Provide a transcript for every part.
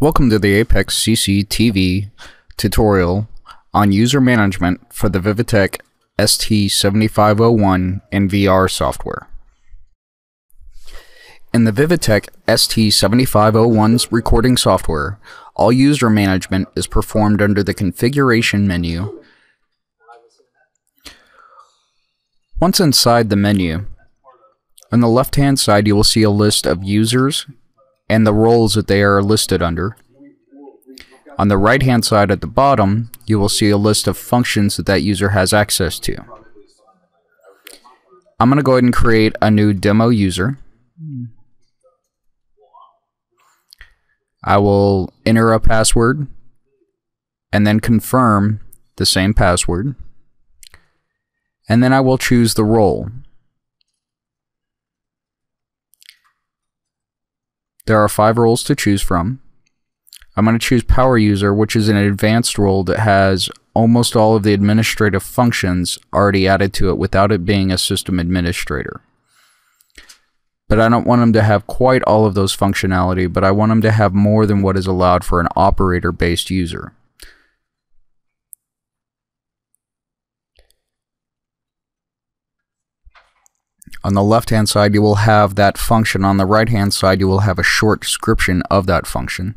Welcome to the Apex CCTV tutorial on user management for the Vivotek ST7501 NVR software. In the Vivotek ST7501's recording software, all user management is performed under the configuration menu. Once inside the menu, on the left hand side you will see a list of users and the roles that they are listed under. On the right hand side at the bottom, you will see a list of functions that that user has access to. I'm going to go ahead and create a new demo user. I will enter a password and then confirm the same password. And then I will choose the role. There are five roles to choose from. I'm going to choose Power User, which is an advanced role that has almost all of the administrative functions already added to it without it being a system administrator. But I don't want them to have quite all of those functionality, but I want them to have more than what is allowed for an operator-based user. On the left hand side, you will have that function. On the right hand side, you will have a short description of that function.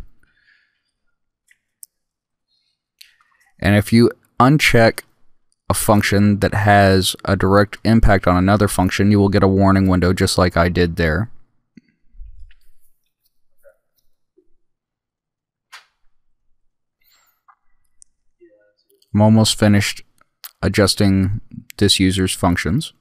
And if you uncheck a function that has a direct impact on another function, you will get a warning window just like I did there. I'm almost finished adjusting this user's functions.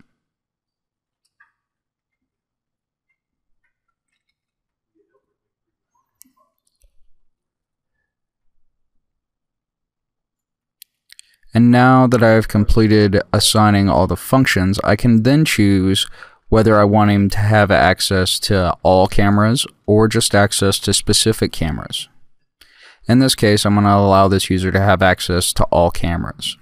And now that I've completed assigning all the functions, I can then choose whether I want him to have access to all cameras or just access to specific cameras. In this case, I'm going to allow this user to have access to all cameras.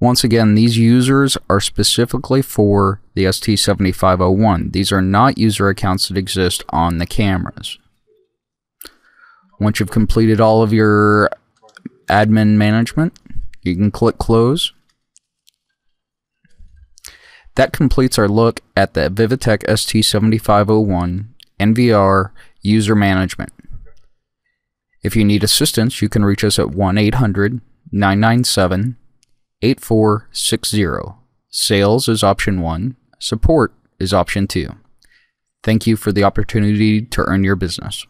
Once again, these users are specifically for the ST7501. These are not user accounts that exist on the cameras. Once you've completed all of your admin management, you can click close. That completes our look at the Vivotek ST7501 NVR user management. If you need assistance, you can reach us at 1 800 997 8460. Sales is option 1, support is option 2. Thank you for the opportunity to earn your business.